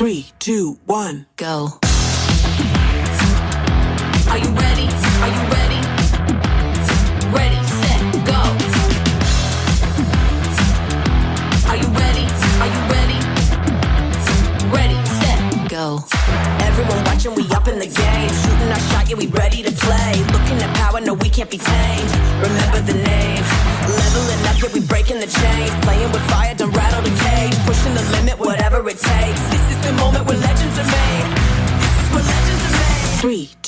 Three, two, one, go. Are you ready? Are you ready? Ready, set, go. Are you ready? Are you ready? Ready, set, go. Everyone watching, we up in the game. Shooting our shot, yeah, we ready to play. Looking at power, no, we can't be tamed. Remember the name. Leveling up, yeah, we breaking the chains. Playing with fire, don't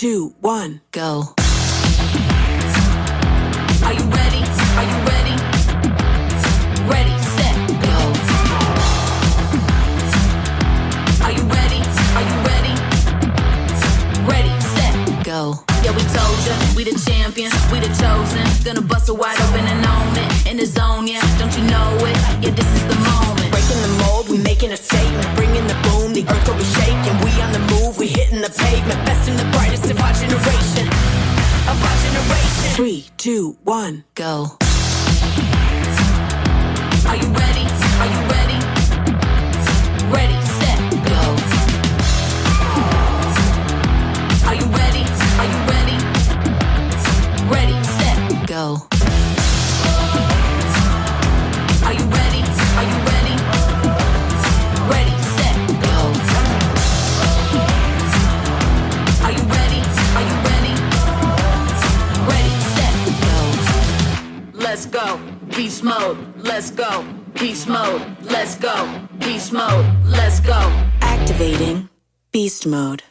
two, one, go. Are you ready? Are you ready? Ready, set, go. Are you ready? Are you ready? Ready, set, go. Yeah, we told ya, we the champions, we the chosen. Gonna bust it wide open and own it. In the zone, yeah, don't you know it? Yeah, this is the moment. Breaking the mold, we making a statement. Bringing the boom, the earth will be shaking. We on the move, we hitting the pavement. Three, two, one, Go. Are you ready? Are you ready? Ready, set, Go. Are you ready? Are you ready? Ready, set. Go. Let's go. Beast mode. Let's go. Beast mode. Let's go. Beast mode. Let's go. activating beast mode.